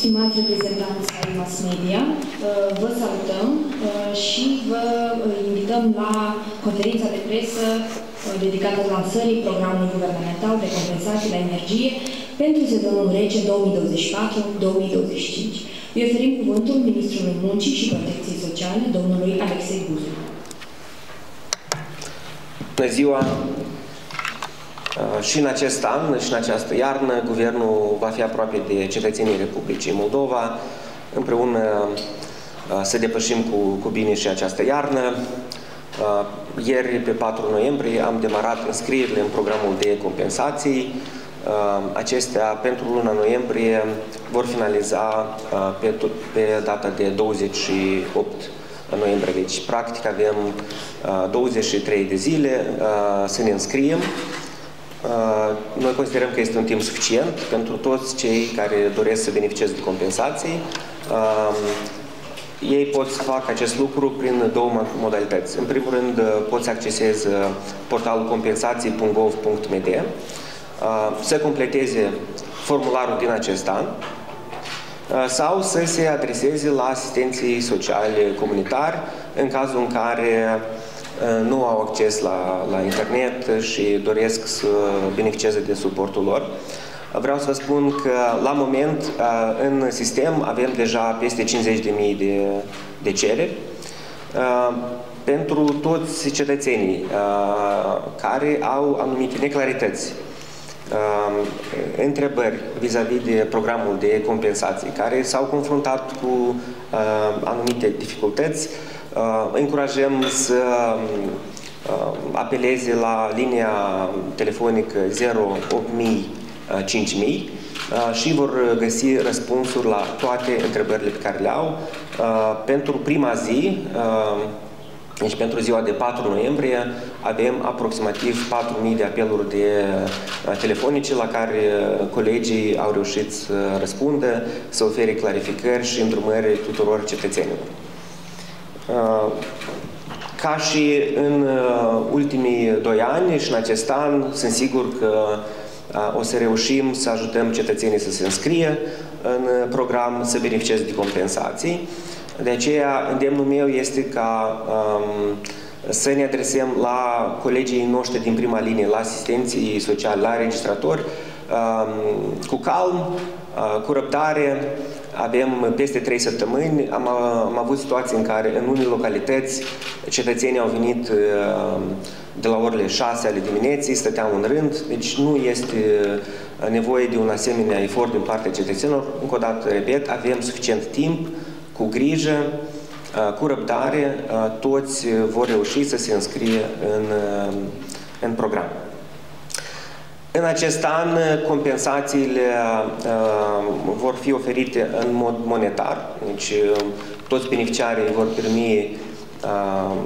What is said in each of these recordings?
stimați reprezentanți ai mass media, uh, vă salutăm uh, și vă invităm la conferința de presă dedicată lansării programului guvernamental de compensații la energie pentru sezonul rece 2024-2025. Îi oferim cuvântul Ministrului Muncii și Protecției Sociale, domnului Alexei Buzu. Bună ziua! Și în acest an, și în această iarnă, Guvernul va fi aproape de cetățenii Republicii Moldova, împreună să depășim cu, cu bine și această iarnă. Ieri, pe 4 noiembrie, am demarat înscrierile în programul de compensații. Acestea, pentru luna noiembrie, vor finaliza pe, pe data de 28 noiembrie. Deci, practic, avem 23 de zile să ne înscriem. Noi considerăm că este un timp suficient pentru toți cei care doresc să beneficieze de compensații. Ei pot să facă acest lucru prin două modalități. În primul rând, pot să acceseze portalul compensații.gov.md, să completeze formularul din acest an sau să se adreseze la asistenții sociale comunitari în cazul în care nu au acces la, la internet și doresc să beneficieze de suportul lor. Vreau să vă spun că la moment în sistem avem deja peste 50.000 de, de cereri pentru toți cetățenii care au anumite neclarități, întrebări vis-a-vis -vis de programul de compensații, care s-au confruntat cu anumite dificultăți, încurajăm să apeleze la linia telefonică 08000 5000 și vor găsi răspunsuri la toate întrebările pe care le au. Pentru prima zi, deci pentru ziua de 4 noiembrie, avem aproximativ 4.000 de apeluri de telefonice la care colegii au reușit să răspundă, să ofere clarificări și îndrumări tuturor cetățenilor. Ca și în ultimii doi ani și în acest an, sunt sigur că o să reușim să ajutăm cetățenii să se înscrie în program, să beneficieze de compensații. De aceea, îndemnul meu este ca um, să ne adresăm la colegii noștri din prima linie, la asistenții sociali, la registratori, um, cu calm, uh, cu răbdare, avem peste trei săptămâni, am, am avut situații în care în unele localități cetățenii au venit uh, de la orele 6 ale dimineții, stăteau în rând, deci nu este uh, nevoie de un asemenea efort din partea cetățenilor. Încă o dată, repet, avem suficient timp, cu grijă, uh, cu răbdare, toți vor reuși să se înscrie în, în program. În acest an, compensațiile uh, vor fi oferite în mod monetar, deci uh, toți beneficiarii vor primi uh,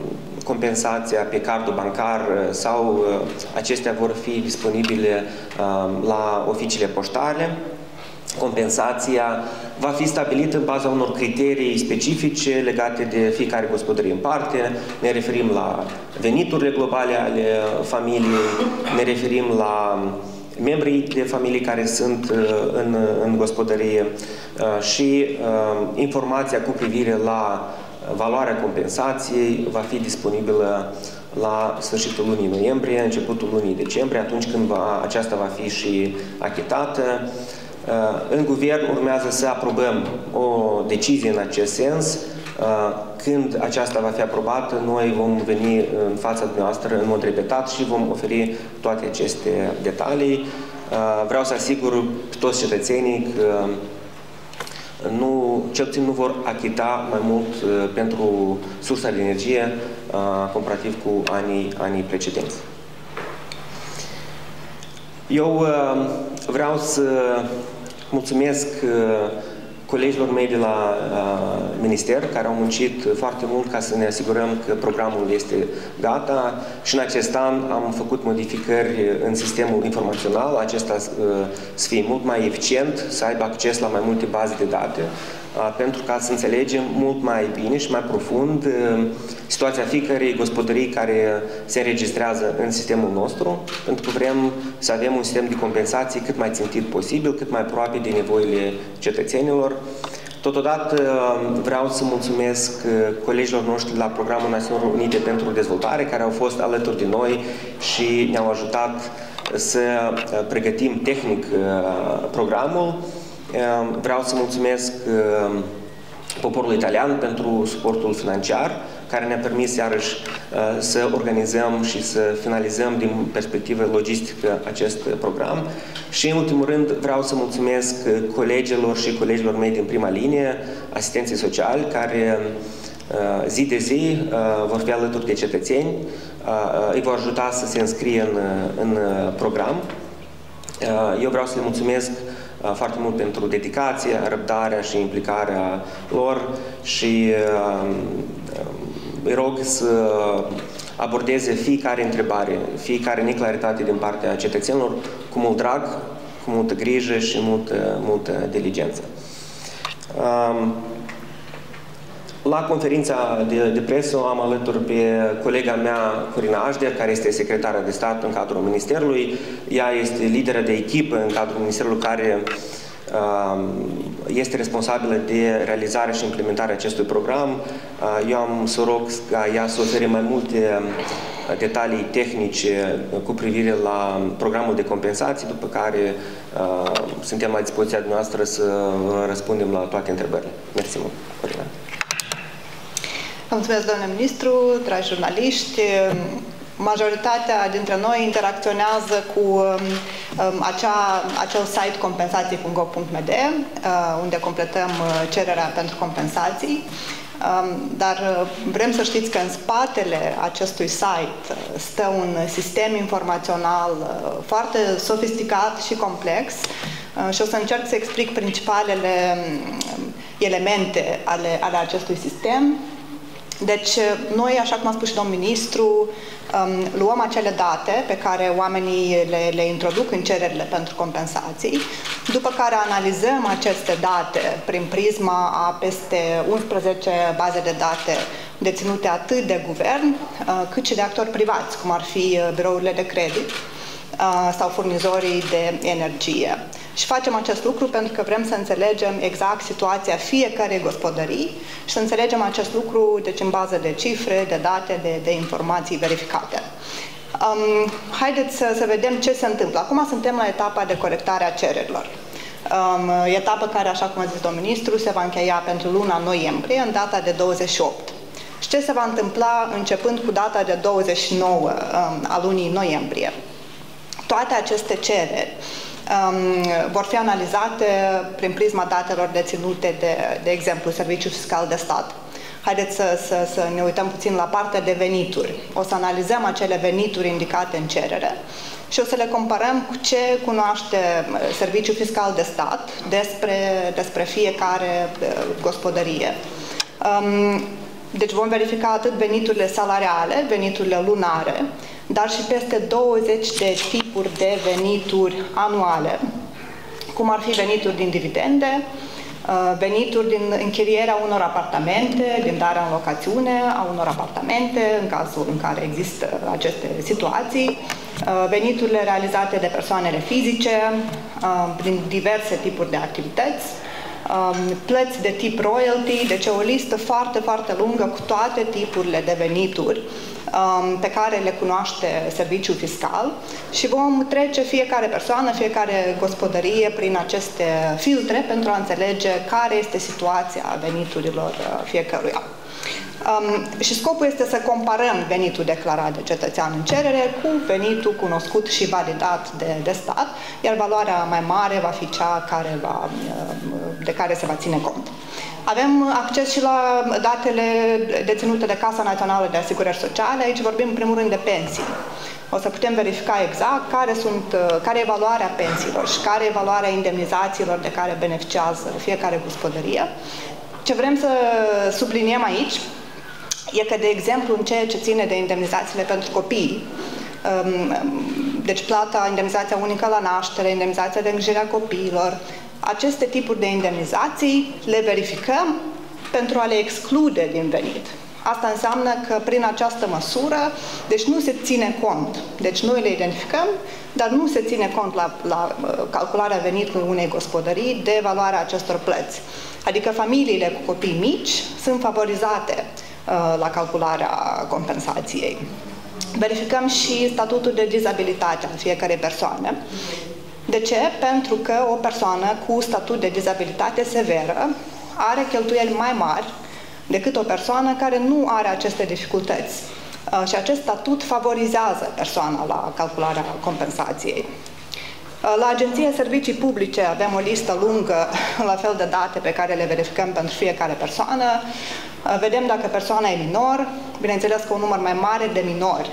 compensația pe cardul bancar sau acestea vor fi disponibile la oficiile poștale compensația va fi stabilită în baza unor criterii specifice legate de fiecare gospodărie în parte. Ne referim la veniturile globale ale familiei, ne referim la membrii de familie care sunt uh, în, în gospodărie uh, și uh, informația cu privire la valoarea compensației va fi disponibilă la sfârșitul lunii noiembrie, începutul lunii decembrie, atunci când va, aceasta va fi și achitată. În guvern urmează să aprobăm o decizie în acest sens. Când aceasta va fi aprobată, noi vom veni în fața dumneavoastră în mod repetat și vom oferi toate aceste detalii. Vreau să asigur toți cetățenii că nu, cel puțin nu vor achita mai mult pentru sursa de energie comparativ cu anii, anii precedenți. Eu vreau să Mulțumesc uh, colegilor mei de la uh, minister care au muncit foarte mult ca să ne asigurăm că programul este gata și în acest an am făcut modificări în sistemul informațional, acesta uh, să fie mult mai eficient, să aibă acces la mai multe baze de date. Pentru ca să înțelegem mult mai bine și mai profund situația fiecărei gospodării care se înregistrează în sistemul nostru, pentru că vrem să avem un sistem de compensații cât mai țintit posibil, cât mai aproape de nevoile cetățenilor. Totodată vreau să mulțumesc colegilor noștri la Programul Națiunilor Unite pentru Dezvoltare, care au fost alături de noi și ne-au ajutat să pregătim tehnic programul Ehm, vreau să mulțumesc ehm, poporul italian pentru suportul financiar care ne-a permis iarăși eh, să organizăm și să finalizăm din perspectivă logistică acest program. Și în ultimul rând vreau să mulțumesc colegilor și colegilor mei din prima linie, asistenții sociali, care eh, zi de zi eh, vor fi alături de cetățeni, îi vor ajuta să se înscrie în, în program. Eu vreau să le mulțumesc Uh, foarte mult pentru dedicație, răbdarea și implicarea lor și uh, îi rog să abordeze fiecare întrebare, fiecare neclaritate din partea cetățenilor cu mult drag, cu multă grijă și multă, multă diligență. Um, la conferința de, de presă am alături pe colega mea, Corina Așder, care este secretară de stat în cadrul Ministerului. Ea este lideră de echipă în cadrul Ministerului care um, este responsabilă de realizarea și implementarea acestui program. Uh, eu am să rog ca ea să ofere mai multe um, detalii tehnice cu privire la programul de compensații, după care uh, suntem la dispoziția noastră să răspundem la toate întrebările. Mersi mult, Corina. Mulțumesc, domnule ministru, dragi jurnaliști. Majoritatea dintre noi interacționează cu um, acea, acel site compensații.gov.md, uh, unde completăm uh, cererea pentru compensații. Um, dar uh, vrem să știți că în spatele acestui site stă un sistem informațional foarte sofisticat și complex și o să încerc să explic principalele um, elemente ale, ale acestui sistem deci, noi, așa cum a spus și domnul ministru, um, luăm acele date pe care oamenii le, le introduc în cererile pentru compensații, după care analizăm aceste date prin prisma a peste 11 baze de date deținute atât de guvern, uh, cât și de actori privați, cum ar fi uh, birourile de credit uh, sau furnizorii de energie. Și facem acest lucru pentru că vrem să înțelegem exact situația fiecarei gospodării și să înțelegem acest lucru deci în bază de cifre, de date, de, de informații verificate. Um, haideți să, să vedem ce se întâmplă. Acum suntem la etapa de corectare a cererilor. Um, etapă care, așa cum a zis domnul ministru, se va încheia pentru luna noiembrie, în data de 28. Și ce se va întâmpla începând cu data de 29 um, a lunii noiembrie? Toate aceste cereri um, vor fi analizate prin prisma datelor deținute de, de exemplu, Serviciul Fiscal de Stat. Haideți să, să, să ne uităm puțin la partea de venituri. O să analizăm acele venituri indicate în cerere și o să le comparăm cu ce cunoaște uh, Serviciul Fiscal de Stat despre, despre fiecare uh, gospodărie. Um, deci vom verifica atât veniturile salariale, veniturile lunare, dar și peste 20 de tipuri de venituri anuale, cum ar fi venituri din dividende, uh, venituri din închirierea unor apartamente, din darea în locațiune a unor apartamente, în cazul în care există aceste situații, uh, veniturile realizate de persoanele fizice, prin uh, diverse tipuri de activități, um, plăți de tip royalty, deci o listă foarte, foarte lungă cu toate tipurile de venituri. um, pe care le cunoaște serviciul fiscal și vom trece fiecare persoană, fiecare gospodărie prin aceste filtre pentru a înțelege care este situația veniturilor uh, fiecăruia. Um, și scopul este să comparăm venitul declarat de cetățean în cerere cu venitul cunoscut și validat de, de stat, iar valoarea mai mare va fi cea care va, uh, de care se va ține cont. Avem acces și la datele deținute de Casa Națională de Asigurări Sociale. Aici vorbim în primul rând de pensii. O să putem verifica exact care, sunt, uh, care e valoarea pensiilor și care e valoarea indemnizațiilor de care beneficiază fiecare gospodărie. Ce vrem să subliniem aici e că, de exemplu, în ceea ce ține de indemnizațiile pentru copii, um, deci plata, indemnizația unică la naștere, indemnizația de îngrijire a copiilor, aceste tipuri de indemnizații le verificăm pentru a le exclude din venit. Asta înseamnă că prin această măsură, deci nu se ține cont. Deci noi le identificăm, dar nu se ține cont la, la uh, calcularea venitului unei gospodării de valoarea acestor plăți. Adică familiile cu copii mici sunt favorizate uh, la calcularea compensației. Verificăm și statutul de dizabilitate al fiecarei persoane. De ce? Pentru că o persoană cu statut de dizabilitate severă are cheltuieli mai mari decât o persoană care nu are aceste dificultăți. Uh, și acest statut favorizează persoana la calcularea compensației. Uh, la Agenția Servicii Publice avem o listă lungă, la fel de date pe care le verificăm pentru fiecare persoană. Uh, vedem dacă persoana e minor, bineînțeles că un număr mai mare de minori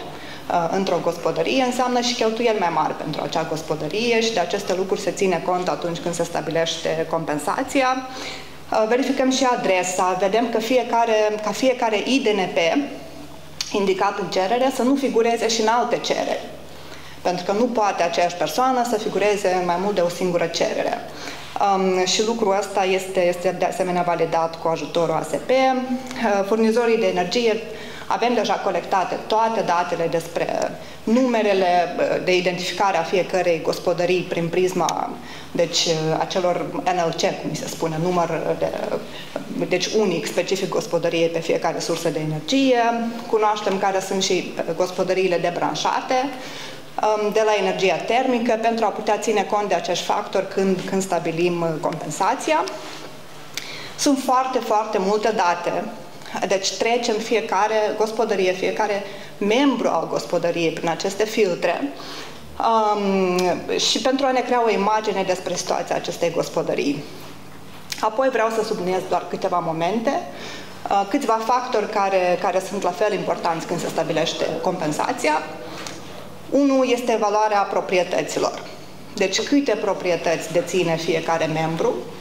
într-o gospodărie înseamnă și cheltuieli mai mari pentru acea gospodărie și de aceste lucruri se ține cont atunci când se stabilește compensația. Uh, verificăm și adresa, vedem că fiecare, ca fiecare IDNP indicat în cerere să nu figureze și în alte cereri. Pentru că nu poate aceeași persoană să figureze în mai mult de o singură cerere. Um, și lucrul ăsta este, este de asemenea validat cu ajutorul ASP. Uh, furnizorii de energie avem deja colectate toate datele despre numerele uh, de identificare a fiecărei gospodării prin prisma deci uh, acelor NLC, cum se spune, număr de, deci unic, specific gospodăriei pe fiecare sursă de energie. Cunoaștem care sunt și uh, gospodăriile debranșate um, de la energia termică pentru a putea ține cont de acești factori când, când stabilim compensația. Sunt foarte, foarte multe date deci trecem fiecare gospodărie, fiecare membru al gospodăriei prin aceste filtre um, și pentru a ne crea o imagine despre situația acestei gospodării. Apoi vreau să subliniez doar câteva momente, uh, câțiva factori care, care sunt la fel importanți când se stabilește compensația. Unul este valoarea proprietăților. Deci câte proprietăți deține fiecare membru, Uh,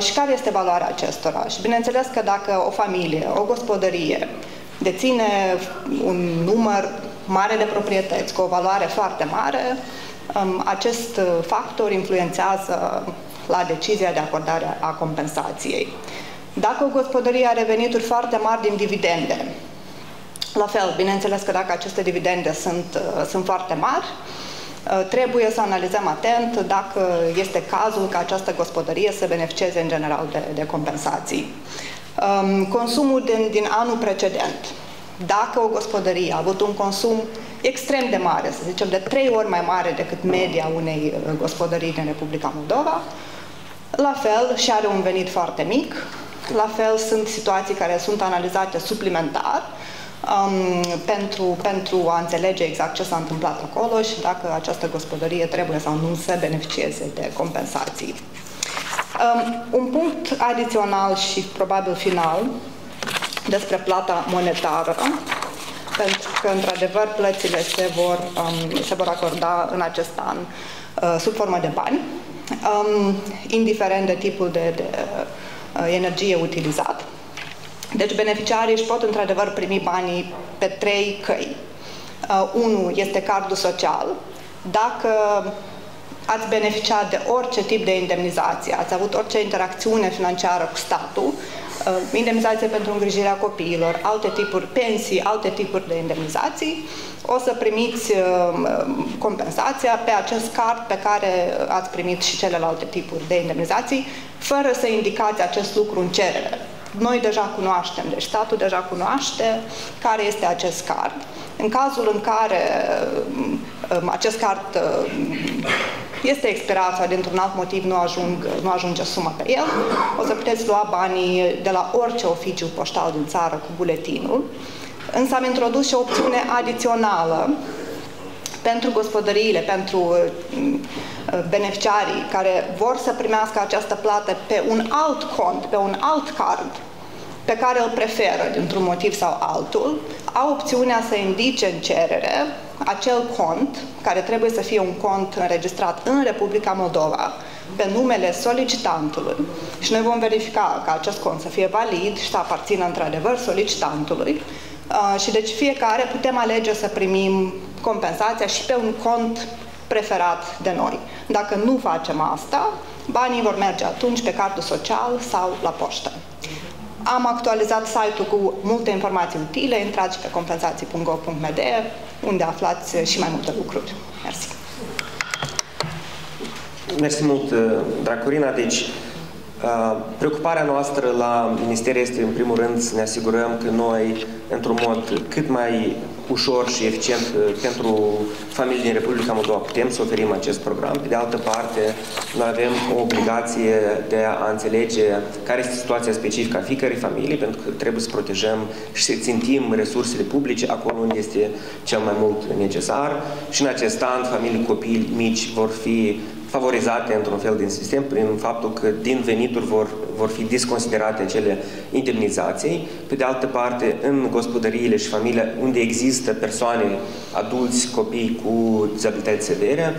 și care este valoarea acestora. Și bineînțeles că dacă o familie, o gospodărie deține un număr mare de proprietăți cu o valoare foarte mare, um, acest factor influențează la decizia de acordare a compensației. Dacă o gospodărie are venituri foarte mari din dividende, la fel, bineînțeles că dacă aceste dividende sunt, uh, sunt foarte mari, Uh, trebuie să analizăm atent dacă este cazul ca această gospodărie să beneficieze în general de, de compensații. Um, consumul din, din anul precedent. Dacă o gospodărie a avut un consum extrem de mare, să zicem de trei ori mai mare decât media unei uh, gospodării din Republica Moldova, la fel și are un venit foarte mic, la fel sunt situații care sunt analizate suplimentar um, pentru, pentru a înțelege exact ce s-a întâmplat acolo și dacă această gospodărie trebuie sau nu să beneficieze de compensații. Um, un punct adițional și probabil final despre plata monetară, pentru că, într-adevăr, plățile se vor, um, se vor acorda în acest an uh, sub formă de bani, um, indiferent de tipul de, de uh, energie utilizat. Deci beneficiarii își pot într-adevăr primi banii pe trei căi. Uh, unul este cardul social. Dacă ați beneficiat de orice tip de indemnizație, ați avut orice interacțiune financiară cu statul, uh, indemnizație pentru îngrijirea copiilor, alte tipuri, pensii, alte tipuri de indemnizații, o să primiți uh, compensația pe acest card pe care ați primit și celelalte tipuri de indemnizații, fără să indicați acest lucru în cerere noi deja cunoaștem, deci statul deja cunoaște care este acest card. În cazul în care um, acest card um, este expirat sau dintr-un alt motiv nu, ajung, nu ajunge suma pe el, o să puteți lua banii de la orice oficiu poștal din țară cu buletinul. Însă am introdus și o opțiune adițională pentru gospodăriile, pentru uh, beneficiarii care vor să primească această plată pe un alt cont, pe un alt card, pe care îl preferă dintr-un motiv sau altul, au opțiunea să indice în cerere acel cont, care trebuie să fie un cont înregistrat în Republica Moldova, pe numele solicitantului și noi vom verifica ca acest cont să fie valid și să aparțină într-adevăr solicitantului uh, și deci fiecare putem alege să primim compensația și pe un cont preferat de noi. Dacă nu facem asta, banii vor merge atunci pe cardul social sau la poștă. Am actualizat site-ul cu multe informații utile, intrați pe compensații.gov.md unde aflați și mai multe lucruri. Mersi. Mersi mult, Dracorina. Deci, Preocuparea noastră la Minister este, în primul rând, să ne asigurăm că noi, într-un mod cât mai ușor și eficient uh, pentru familii din Republica Moldova putem să oferim acest program. Pe de altă parte, noi avem o obligație de a înțelege care este situația specifică a fiecărei familii, pentru că trebuie să protejăm și să țintim resursele publice acolo unde este cel mai mult necesar. Și în acest an, familii copii mici vor fi favorizate într-un fel din sistem prin faptul că din venituri vor, vor fi disconsiderate acele indemnizații. Pe de altă parte, în gospodăriile și familiile unde există persoane, adulți, copii cu dizabilități severe,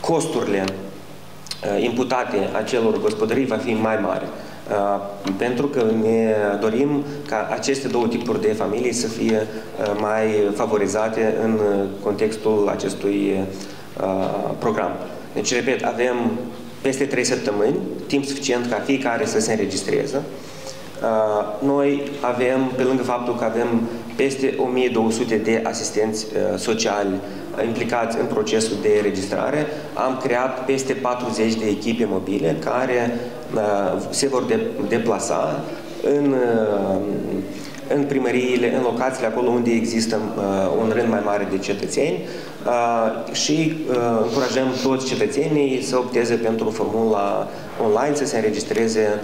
costurile uh, imputate acelor gospodării va fi mai mare. Uh, pentru că ne dorim ca aceste două tipuri de familii să fie uh, mai favorizate în contextul acestui program. Deci, repet, avem peste 3 săptămâni, timp suficient ca fiecare să se înregistreze. Uh, noi avem, pe lângă faptul că avem peste 1200 de asistenți uh, sociali implicați în procesul de registrare, am creat peste 40 de echipe mobile care uh, se vor deplasa în în primăriile, în locațiile acolo unde există uh, un rând mai mare de cetățeni uh, și uh, încurajăm toți cetățenii să opteze pentru formula online, să se înregistreze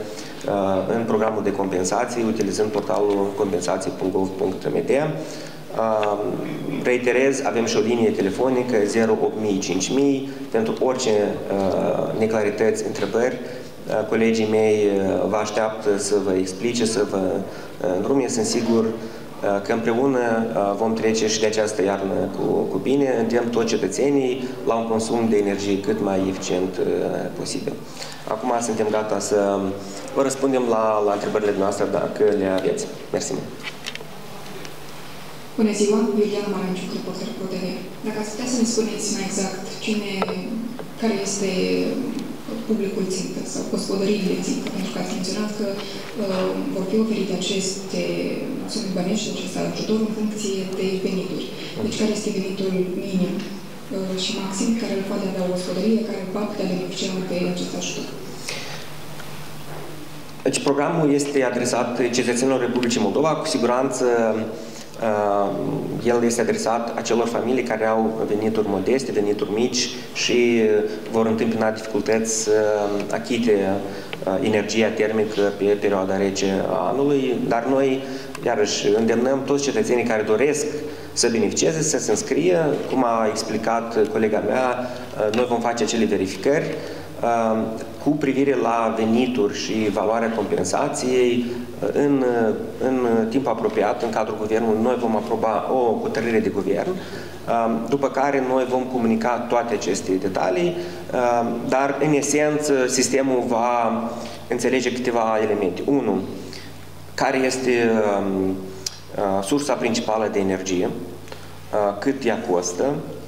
uh, în programul de compensații, utilizând portalul compensații.gov.md. Uh, reiterez, avem și o linie telefonică 08000 pentru orice uh, neclarități, întrebări, uh, colegii mei uh, vă așteaptă să vă explice, să vă în Rumia sunt sigur uh, că împreună uh, vom trece și de această iarnă cu, cu bine, îndemn toți cetățenii la un consum de energie cât mai eficient uh, posibil. Acum suntem gata să vă răspundem la, la întrebările noastre dacă le aveți. Mersi mult! Bună ziua, Iuliana Maranciuc, reporter ProTV. Dacă ați putea să ne spuneți mai exact cine, care este publicul țintă sau gospodăriile țintă, pentru că ați menționat că uh, vor fi oferite aceste sume bănești, acest ajutor în funcție de venituri. Deci care este venitul minim uh, și maxim care îl poate avea o gospodărie care va putea beneficia de acest ajutor? Deci programul este adresat cetățenilor Republicii Moldova, cu siguranță Uh, el este adresat acelor familii care au venituri modeste, venituri mici și vor întâmpina dificultăți să achite uh, energia termică pe perioada rece a anului, dar noi, iarăși, îndemnăm toți cetățenii care doresc să beneficieze, să se înscrie. Cum a explicat colega mea, uh, noi vom face acele verificări cu privire la venituri și valoarea compensației, în, în timp apropiat, în cadrul guvernului, noi vom aproba o hotărâre de guvern, după care noi vom comunica toate aceste detalii, dar, în esență, sistemul va înțelege câteva elemente. Unu, care este sursa principală de energie, cât ea costă, Uh,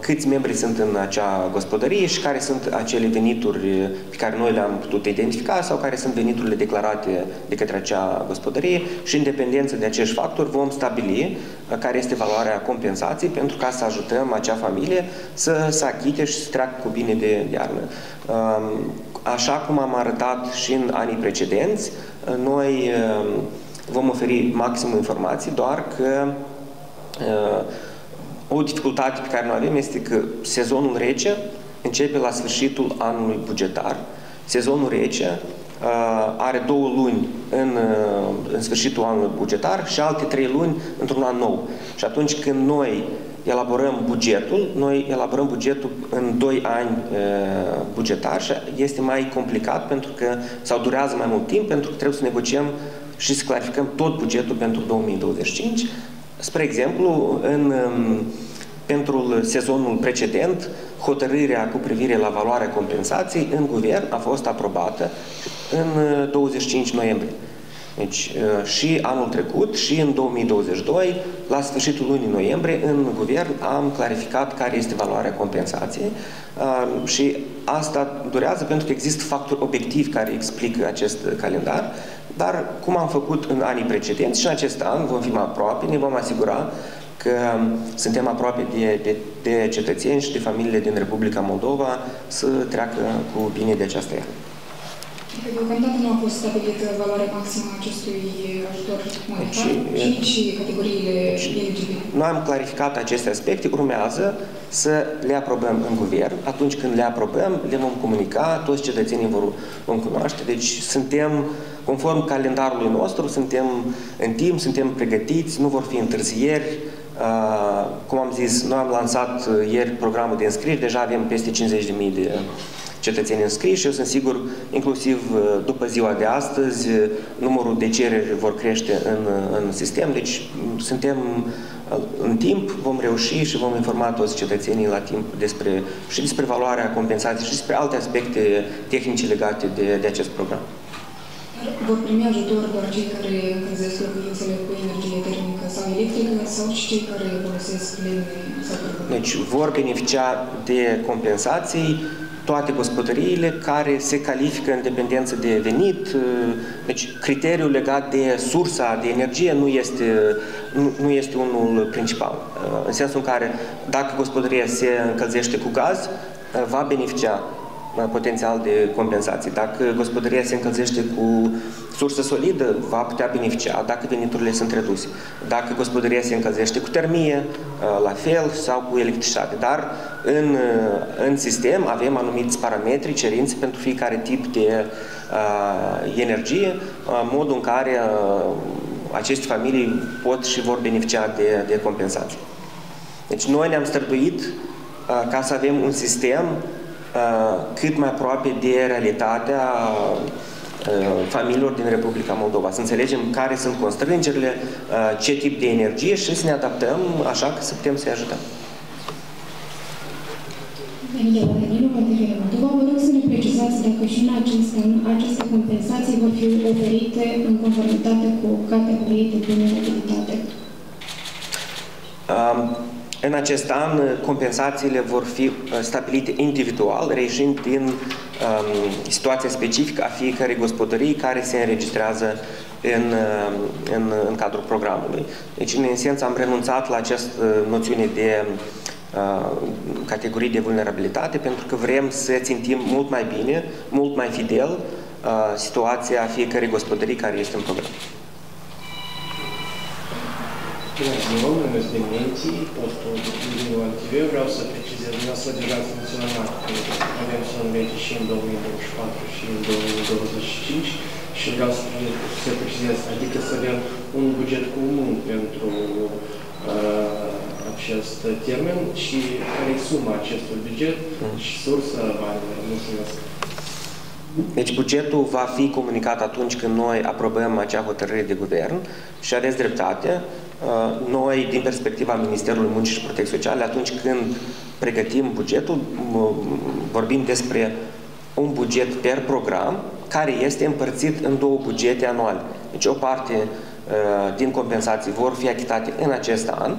câți membri sunt în acea gospodărie și care sunt acele venituri pe care noi le-am putut identifica sau care sunt veniturile declarate de către acea gospodărie și în dependență de acești factori vom stabili uh, care este valoarea compensației pentru ca să ajutăm acea familie să se achite și să treacă cu bine de iarnă. Um, așa cum am arătat și în anii precedenți, uh, noi vom oferi maxim informații, doar că o dificultate pe care noi avem este că sezonul rece începe la sfârșitul anului bugetar. Sezonul rece uh, are două luni în, uh, în sfârșitul anului bugetar și alte trei luni într-un an nou. Și atunci când noi elaborăm bugetul, noi elaborăm bugetul în doi ani uh, bugetar și este mai complicat pentru că, sau durează mai mult timp pentru că trebuie să negociem și să clarificăm tot bugetul pentru 2025 Spre exemplu, în, um, pentru sezonul precedent, hotărârea cu privire la valoarea compensației în guvern a fost aprobată în 25 uh, noiembrie. Deci și anul trecut și în 2022, la sfârșitul lunii noiembrie, în guvern am clarificat care este valoarea compensației și asta durează pentru că există factori obiectivi care explică acest calendar, dar cum am făcut în anii precedenți și în acest an vom fi mai aproape, ne vom asigura că suntem aproape de, de, de cetățeni și de familiile din Republica Moldova să treacă cu bine de această iarnă. Deocamdată nu a fost stabilită valoarea maximă a acestui ajutor monetar și nici categoriile eligibile. Noi am clarificat aceste aspecte, urmează să le aprobăm în guvern. Atunci când le aprobăm, le vom comunica, toți cetățenii vor, vom cunoaște. Deci suntem, conform calendarului nostru, suntem în timp, suntem pregătiți, nu vor fi întârzieri, Uh, cum am zis, noi am lansat uh, ieri programul de înscrieri, deja avem peste 50.000 de cetățeni înscriși și eu sunt sigur, inclusiv uh, după ziua de astăzi, numărul de cereri vor crește în, în sistem, deci mm, suntem în timp, vom reuși și vom informa toți cetățenii la timp despre, și despre valoarea compensației și despre alte aspecte tehnice legate de, de acest program. Vor primi ajutor doar cei care încălzesc locuințele cu energie termică sau electrică sau și cei care folosesc lemne sau cărbune? Deci vor beneficia de compensații toate gospodăriile care se califică în dependență de venit. Deci criteriul legat de sursa de energie nu este, nu, nu este unul principal. În sensul în care dacă gospodăria se încălzește cu gaz, va beneficia potențial de compensații. Dacă gospodăria se încălzește cu sursă solidă, va putea beneficia dacă veniturile sunt reduse. Dacă gospodăria se încălzește cu termie, la fel, sau cu electricitate. Dar în, în sistem avem anumiți parametri, cerințe pentru fiecare tip de uh, energie, uh, modul în care uh, aceste familii pot și vor beneficia de, de compensații. Deci noi ne-am străduit uh, ca să avem un sistem Uh, cât mai aproape de realitatea uh, familiilor din Republica Moldova. Să înțelegem care sunt constrângerile, uh, ce tip de energie și să ne adaptăm așa că să putem să-i ajutăm. Daniela, Danilo, Materiile Moldova, vă rog să ne precizați dacă și în acest an aceste compensații vor fi oferite în conformitate cu categorii de bună mobilitate. Um, în acest an, compensațiile vor fi uh, stabilite individual, reieșind din um, situația specifică a fiecărei gospodării care se înregistrează în, um, în, în cadrul programului. Deci, în esență, am renunțat la această noțiune de uh, categorii de vulnerabilitate pentru că vrem să țintim mult mai bine, mult mai fidel uh, situația fiecărei gospodării care este în program. Bună ziua, mă numesc Demenții, postul Liviu Antiveu. Vreau să precizez, dumneavoastră deja ați menționat că avem sonomente și în 2024 și în 2025 și vreau să, să precizez, adică să avem un buget comun pentru uh, acest termen și care e suma acestui buget mm. și sursa banilor. Mulțumesc! Deci bugetul va fi comunicat atunci când noi aprobăm acea hotărâre de guvern și aveți dreptate. Uh, noi, din perspectiva Ministerului Muncii și Protecției Sociale, atunci când pregătim bugetul, vorbim despre un buget per program care este împărțit în două bugete anuale. Deci o parte uh, din compensații vor fi achitate în acest an,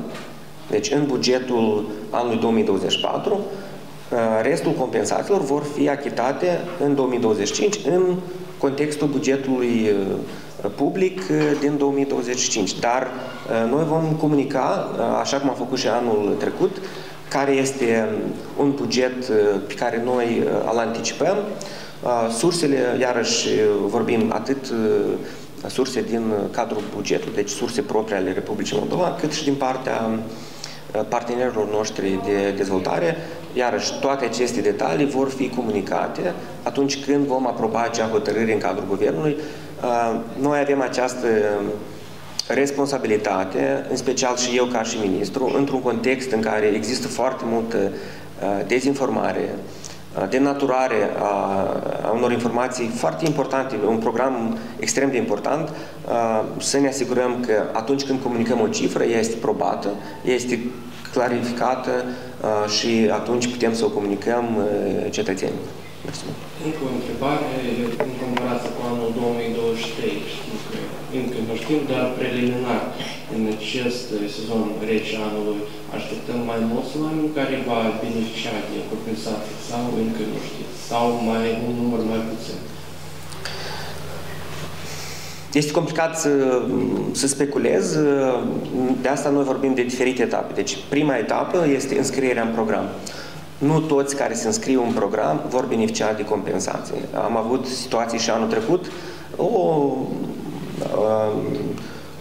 deci în bugetul anului 2024, uh, restul compensațiilor vor fi achitate în 2025 în contextul bugetului public uh, din 2025. Dar uh, noi vom comunica, uh, așa cum am făcut și anul trecut, care este um, un buget pe care noi îl anticipăm. Sursele, iarăși vorbim atât surse din cadrul bugetului, deci surse proprii ale Republicii Moldova, cât și din partea partenerilor noștri de dezvoltare. Iarăși, toate aceste detalii vor fi comunicate atunci când vom aproba acea hotărâre în cadrul Guvernului. Uh, noi avem această responsabilitate, în special și eu ca și ministru, într-un context în care există foarte multă uh, dezinformare, uh, denaturare a, a unor informații foarte importante, un program extrem de important, să ne asigurăm că atunci când comunicăm o cifră, ea este probată, ea este clarificată și atunci putem să o comunicăm cetățenilor. Încă o întrebare, în comparație cu anul 2023, știu că știm doar preliminar în acest sezon rece anului, așteptăm mai mulți oameni care va beneficia de compensație sau încă nu știți, sau mai un număr mai puțin. Este complicat să, să speculez, de asta noi vorbim de diferite etape. Deci prima etapă este înscrierea în program. Nu toți care se înscriu în program vor beneficia de compensații. Am avut situații și anul trecut, o,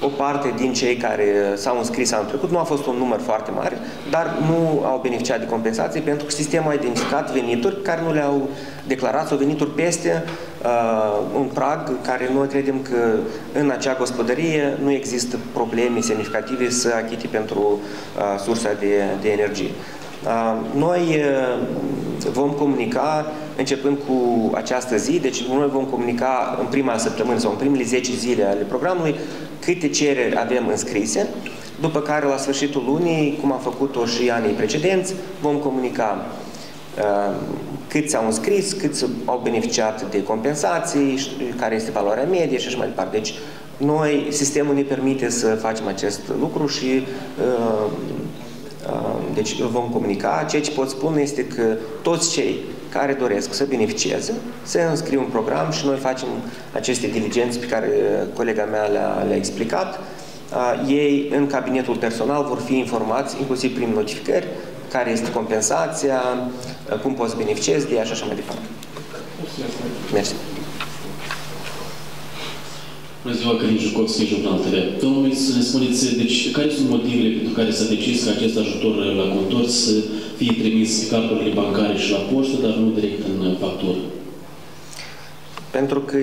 o parte din cei care s-au înscris anul trecut, nu a fost un număr foarte mare, dar nu au beneficiat de compensații pentru că sistemul a identificat venituri care nu le-au declarat sau venituri peste uh, un prag care noi credem că în acea gospodărie nu există probleme semnificative să achite pentru uh, sursa de, de energie. Uh, noi uh, vom comunica începând cu această zi, deci noi vom comunica în prima săptămână sau în primele 10 zile ale programului câte cereri avem înscrise, după care la sfârșitul lunii, cum am făcut-o și anii precedenți, vom comunica uh, cât s-au înscris, cât au beneficiat de compensații, care este valoarea medie și așa mai departe. Deci, noi, sistemul ne permite să facem acest lucru și uh, uh, deci vom comunica. Ceea ce pot spune este că toți cei care doresc să beneficieze, se înscriu în program și noi facem aceste diligențe pe care colega mea le-a le explicat. Uh, ei, în cabinetul personal, vor fi informați, inclusiv prin notificări, care este compensația, uh, cum poți beneficiezi de ea și așa mai departe. Mersi. Bună ziua, Călin Jucovski, Jurnal TV. Domnul, să ne spuneți, deci, care sunt motivele pentru care s-a decis ca acest ajutor la contor să fie trimis pe cardurile bancare și la poștă, dar nu direct în factură? Pentru că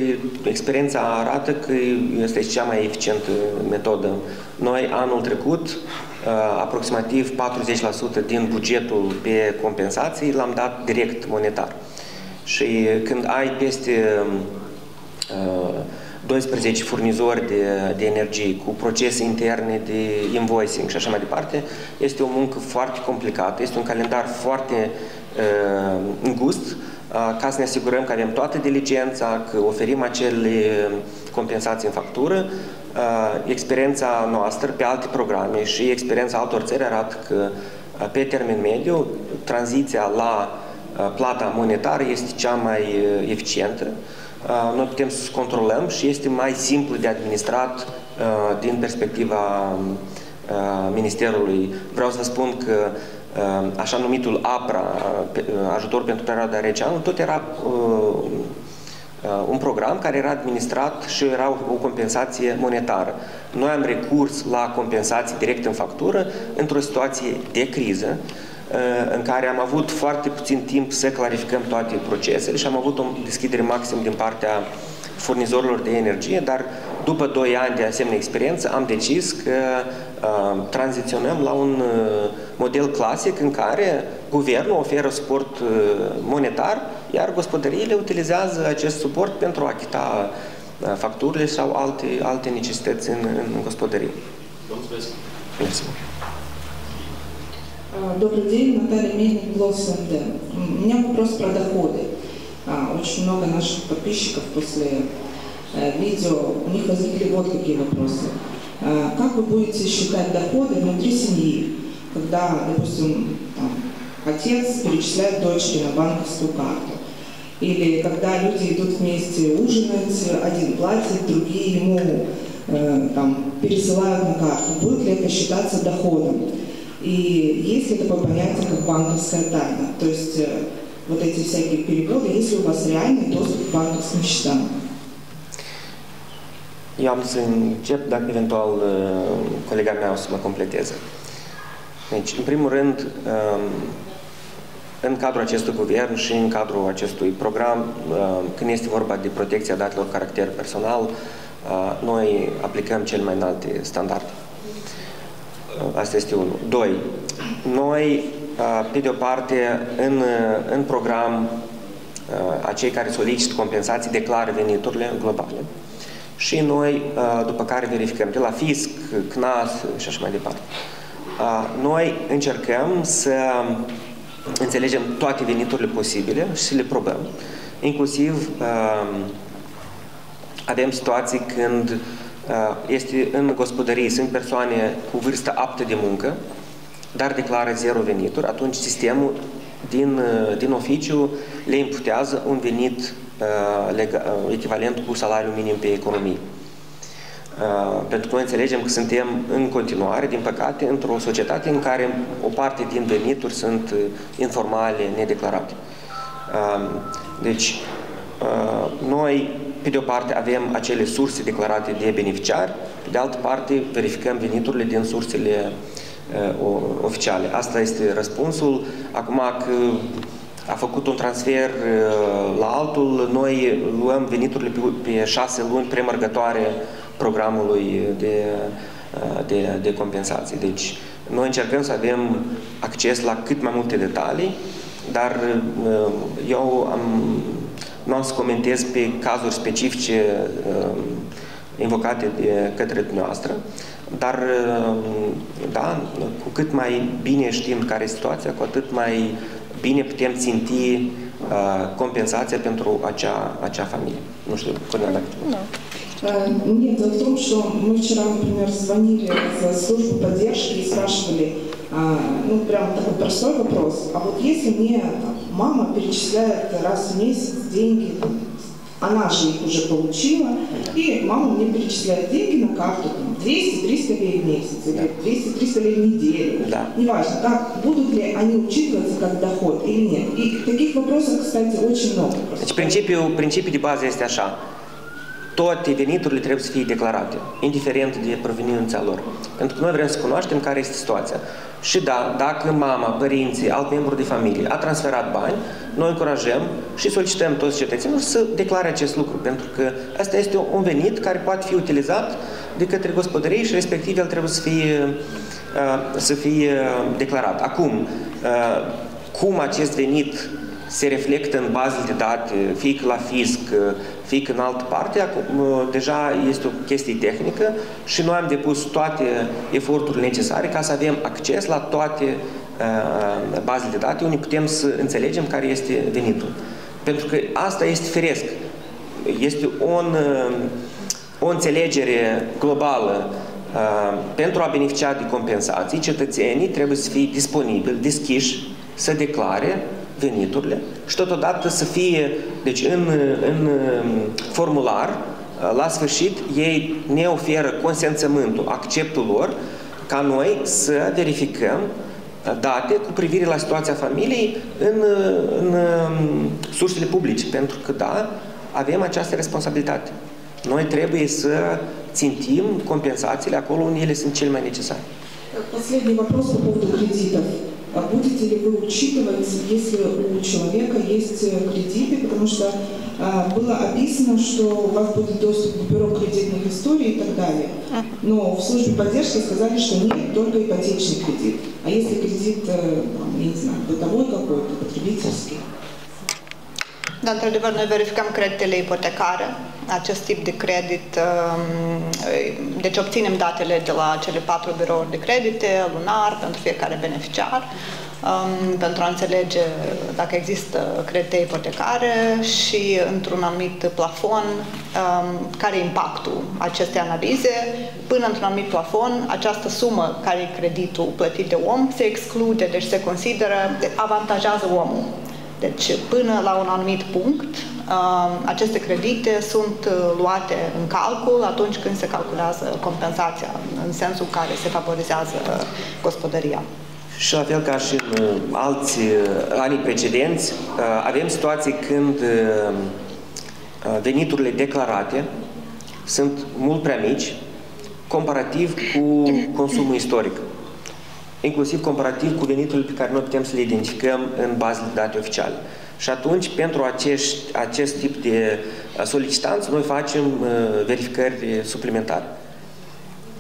experiența arată că este cea mai eficientă metodă. Noi, anul trecut, uh, aproximativ 40% din bugetul pe compensații l-am dat direct monetar. Și când ai peste uh, 12 furnizori de, de energie cu procese interne de invoicing și așa mai departe, este o muncă foarte complicată, este un calendar foarte uh, îngust uh, ca să ne asigurăm că avem toată diligența, că oferim acele compensații în factură. Uh, experiența noastră pe alte programe și experiența altor țări arată că uh, pe termen mediu tranziția la uh, plata monetară este cea mai uh, eficientă. Noi putem să controlăm și este mai simplu de administrat din perspectiva Ministerului. Vreau să vă spun că așa numitul APRA, ajutor pentru perioada rece anul, tot era un program care era administrat și era o compensație monetară. Noi am recurs la compensații direct în factură într-o situație de criză, Uh, în care am avut foarte puțin timp să clarificăm toate procesele și am avut o deschidere maxim din partea furnizorilor de energie, dar după 2 ani de asemenea experiență am decis că uh, tranziționăm la un uh, model clasic în care guvernul oferă suport uh, monetar, iar gospodăriile utilizează acest suport pentru a achita uh, facturile sau alte, alte necesități în, în gospodărie. Mulțumesc! Mulțumesc. Добрый день, Наталья Мельник, Глосс МД. У меня вопрос про доходы. Очень много наших подписчиков после видео, у них возникли вот какие вопросы. Как вы будете считать доходы внутри семьи, когда, допустим, там, отец перечисляет дочери на банковскую карту? Или когда люди идут вместе ужинать, один платит, другие ему э, там, пересылают на карту. Будет ли это считаться доходом? И есть ли такое понятие, как банковская тайна? То есть э, вот эти всякие переводы, есть ли у вас реальный доступ к банковским счетам? Eu am să încep, dacă eventual uh, colega mea o să mă completeze. Deci, în primul rând, um, în cadrul acestui guvern și în cadrul acestui program, um, când este vorba de protecția datelor caracter personal, uh, noi aplicăm cel mai înalte standarde. Asta este unul. Doi, noi, pe de o parte, în, în program, acei care solicită compensații declară veniturile globale. Și noi, după care verificăm de la fisc, CNAS și așa mai departe. Noi încercăm să înțelegem toate veniturile posibile și să le probăm. Inclusiv avem situații când este în gospodărie, sunt persoane cu vârstă aptă de muncă, dar declară zero venituri, atunci sistemul din, din oficiu le imputează un venit echivalent cu salariul minim pe economie. Uh, pentru că noi înțelegem că suntem în continuare, din păcate, într-o societate în care o parte din venituri sunt uh, informale, nedeclarate. Uh, deci, noi, pe de o parte, avem acele surse declarate de beneficiari, pe de altă parte, verificăm veniturile din sursele oficiale. Asta este răspunsul. Acum că a făcut un transfer la altul, noi luăm veniturile pe șase luni premergătoare programului de, de, de compensații. Deci, noi încercăm să avem acces la cât mai multe detalii, dar uh, eu am, nu am să comentez pe cazuri specifice uh, invocate de către dumneavoastră, dar, uh, da, cu cât mai bine știm care e situația, cu atât mai bine putem ținti compensația pentru acea, acea familie. Cornel, dacă... No. Нет, дело в том, что мы вчера, например, звонили в службу поддержки и спрашивали, ну, прям такой простой вопрос. А вот если мне мама перечисляет раз в месяц деньги, она же их уже получила, и мама мне перечисляет деньги на карту, 200-300 лей в месяц, или 200-300 лей в неделю. Да. Неважно, как, будут ли они учитываться как доход или нет. И таких вопросов, кстати, очень много. Значит, принципе, принципе de bază este așa toate veniturile trebuie să fie declarate, indiferent de proveniența lor. Pentru că noi vrem să cunoaștem care este situația. Și da, dacă mama, părinții, alt membru de familie a transferat bani, noi încurajăm și solicităm toți cetățenilor să declare acest lucru, pentru că asta este un venit care poate fi utilizat de către gospodărie și respectiv el trebuie să fie, uh, să fie declarat. Acum, uh, cum acest venit se reflectă în bazele de date, fie la fisc, fie în altă parte, acum, deja este o chestie tehnică și noi am depus toate eforturile necesare ca să avem acces la toate uh, bazele de date unde putem să înțelegem care este venitul. Pentru că asta este firesc. Este un, uh, o înțelegere globală uh, pentru a beneficia de compensații, cetățenii trebuie să fie disponibili, deschiși, să declare veniturile și totodată să fie, deci în, în formular, la sfârșit, ei ne oferă consimțământul, acceptul lor, ca noi să verificăm date cu privire la situația familiei în, în sursele publice, pentru că, da, avem această responsabilitate. Noi trebuie să țintim compensațiile acolo unde ele sunt cele mai necesare. Последний вопрос по поводу кредитов. А будете ли вы учитывать, если у человека есть э, кредиты, потому что а, было описано, что у вас будет доступ к бюро кредитных историй и так далее. Но в службе поддержки сказали, что нет, только ипотечный кредит. А если кредит, э, я не знаю, бытовой какой-то, потребительский? Da, într-adevăr, noi verificăm creditele ipotecare, acest tip de credit, um, deci obținem datele de la cele patru birouri de credite lunar pentru fiecare beneficiar, um, pentru a înțelege dacă există credite ipotecare și într-un anumit plafon um, care e impactul acestei analize. Până într-un anumit plafon, această sumă care e creditul plătit de om se exclude, deci se consideră, avantajează omul deci, până la un anumit punct, um, aceste credite sunt uh, luate în calcul atunci când se calculează compensația, în sensul în care se favorizează gospodăria. Și la fel ca și în uh, alți uh, ani precedenți, avem situații când veniturile declarate sunt mult prea mici comparativ cu consumul istoric inclusiv comparativ cu veniturile pe care noi putem să le identificăm în bazele de date oficiale. Și atunci, pentru acești, acest tip de uh, solicitanți, noi facem uh, verificări suplimentare.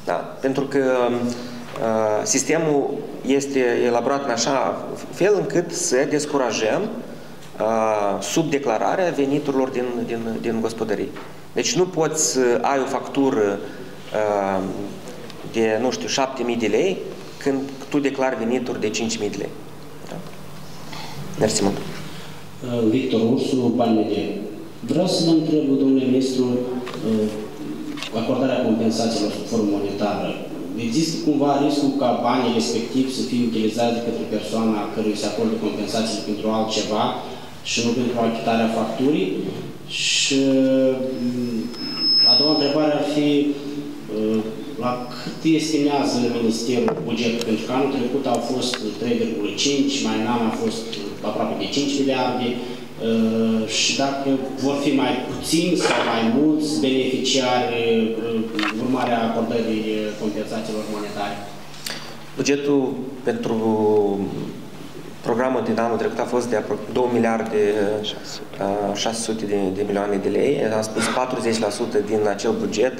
Da? Pentru că uh, sistemul este elaborat în așa fel încât să descurajăm uh, subdeclararea veniturilor din, din, din gospodării. Deci nu poți să ai o factură uh, de, nu știu, 7.000 de lei când tu declari venituri de 5.000 de lei. Da? Mersi mult. Uh, Victor Ursu, Bani Media. Vreau să vă întreb, domnule ministru, uh, acordarea compensațiilor sub formă monetară, există cumva riscul ca banii respectiv să fie utilizați de către persoana cărui se acordă compensații pentru altceva și nu pentru achitarea facturii? Și mm, a doua întrebare ar fi uh, la cât estimează Ministerul bugetul? Pentru că anul trecut au fost 3,5, mai în an a fost aproape de 5 miliarde, Uh, și dacă vor fi mai puțini sau mai mulți beneficiari uh, urmarea acordării compensațiilor monetare? Bugetul pentru programul din anul trecut a fost de 2 miliarde 600 uh, de, de milioane de lei. Am spus 40% din acel buget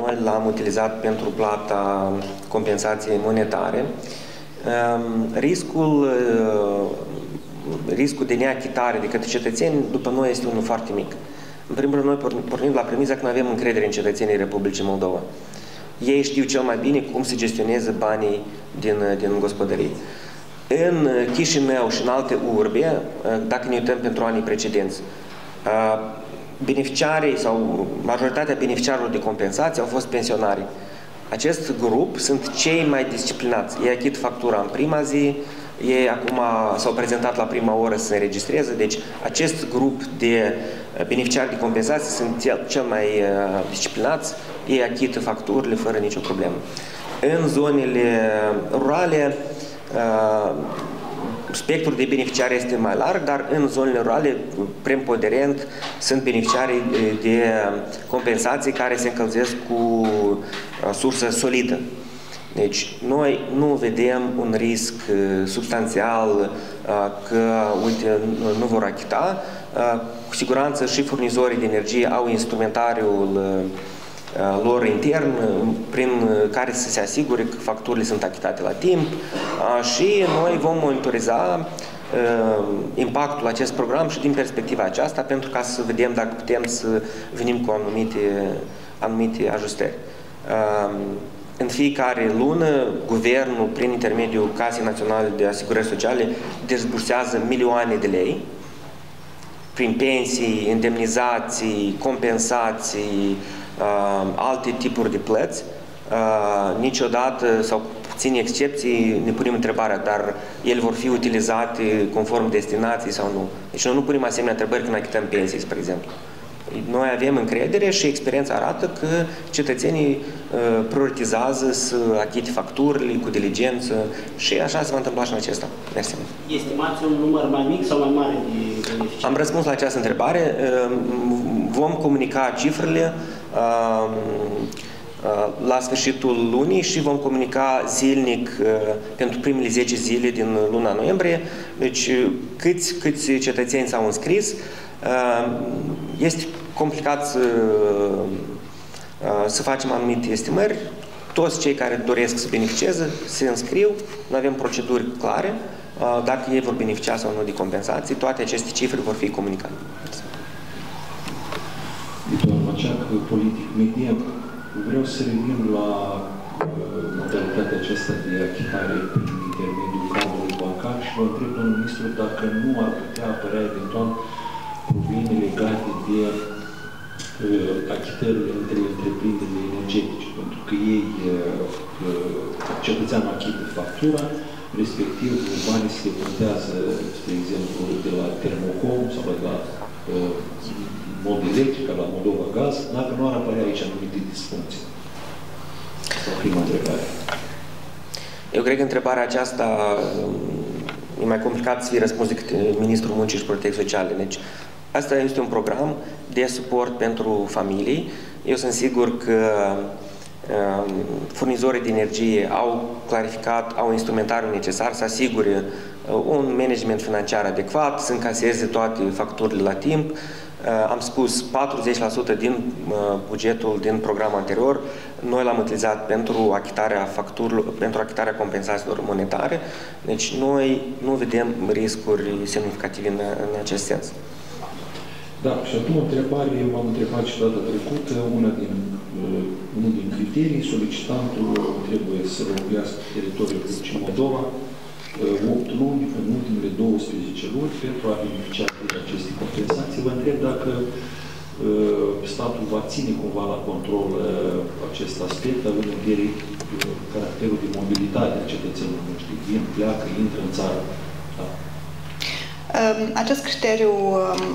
noi l-am utilizat pentru plata compensației monetare. Um, riscul riscul de neachitare de către cetățeni, după noi, este unul foarte mic. În primul rând, noi pornim la premiza că nu avem încredere în cetățenii Republicii Moldova. Ei știu cel mai bine cum se gestionează banii din, din gospodării. În Chișinău și în alte urbe, dacă ne uităm pentru anii precedenți, beneficiarii sau majoritatea beneficiarilor de compensații au fost pensionari. Acest grup sunt cei mai disciplinați. Ei achit factura în prima zi, ei acum s-au prezentat la prima oră să se înregistreze, deci acest grup de uh, beneficiari de compensații sunt cel, cel mai uh, disciplinați, ei achită facturile fără nicio problemă. În zonele rurale, uh, spectrul de beneficiari este mai larg, dar în zonele rurale, preponderent, sunt beneficiarii de compensații care se încălzesc cu sursă solidă. Deci, noi nu vedem un risc uh, substanțial uh, că, uite, nu vor achita. Uh, cu siguranță și furnizorii de energie au instrumentariul lor intern prin care să se asigure că facturile sunt achitate la timp și noi vom monitoriza impactul acest program și din perspectiva aceasta pentru ca să vedem dacă putem să venim cu anumite, anumite ajustări. În fiecare lună, guvernul, prin intermediul Casei Naționale de Asigurări Sociale, dezbursează milioane de lei prin pensii, indemnizații, compensații, uh, alte tipuri de plăți. Uh, niciodată, sau puține excepții, ne punem întrebarea, dar ele vor fi utilizate conform destinației sau nu. Deci noi nu punem asemenea întrebări când achităm pensii, spre exemplu. Noi avem încredere și experiența arată că cetățenii uh, prioritizează să achite facturile cu diligență și așa se va întâmpla și în acesta. Mersi. Estimați un număr mai mic sau mai mare de beneficiari? Am răspuns la această întrebare. Uh, vom comunica cifrele uh, la sfârșitul lunii și vom comunica zilnic pentru primele 10 zile din luna noiembrie. Deci câți, câți cetățeni s-au înscris. Este complicat să, uh, să facem anumite estimări. Toți cei care doresc să beneficieze se înscriu, noi avem proceduri clare, uh, dacă ei vor beneficia sau nu de compensații, toate aceste cifre vor fi comunicate. Doamna Maceac, politic media, vreau să revin la uh, modalitatea aceasta de achitare prin intermediul cadrului bancar și vă întreb, domnul ministru, dacă nu ar putea apărea eventual probleme legate de achitările între întreprinderile energetice, pentru că ei, cetățeanul achită factura, respectiv banii se depontează, spre exemplu, de la Termocom sau de la mod electric, la Moldova Gaz, dacă nu ar apărea aici anumite disfuncții. Asta prima întrebare. Eu cred că întrebarea aceasta e mai complicat să fie răspuns decât Ministrul Muncii și Protecției Sociale. Deci, Asta este un program de suport pentru familii. Eu sunt sigur că um, furnizorii de energie au clarificat, au instrumentarul necesar să asigure uh, un management financiar adecvat, să încaseze toate facturile la timp. Uh, am spus 40% din uh, bugetul din programul anterior, noi l-am utilizat pentru achitarea facturilor, pentru achitarea compensațiilor monetare, deci noi nu vedem riscuri semnificative în, în acest sens. Da, și acum întrebare, eu m-am întrebat și data trecută, una din, uh, unul din criterii, solicitantul trebuie să locuiască teritoriul Republicii Moldova uh, 8 luni în ultimele 12 luni pentru a beneficia de aceste compensații. Vă întreb dacă statul va ține cumva la control acest aspect, având în vedere caracterul de mobilitate a cetățenilor noștri. Vin, pleacă, intră în țară. Da. Acest criteriu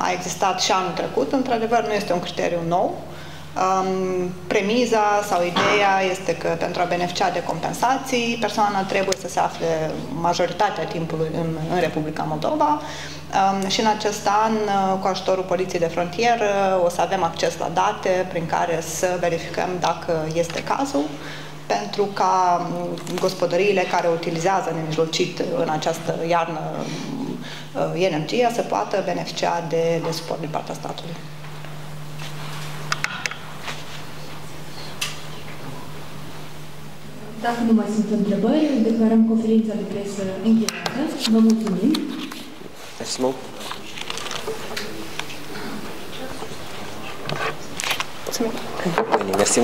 a existat și anul trecut, într-adevăr nu este un criteriu nou. Um, premiza sau ideea este că pentru a beneficia de compensații, persoana trebuie să se afle majoritatea timpului în, în Republica Moldova um, și în acest an, cu ajutorul Poliției de Frontieră, o să avem acces la date prin care să verificăm dacă este cazul pentru ca gospodăriile care utilizează nemijlocit în această iarnă uh, energia să poată beneficia de, de suport din partea statului. Dacă nu mai sunt întrebări, declarăm conferința de presă încheiată. Vă mulțumim! Merci mult! Mulțumim! Merci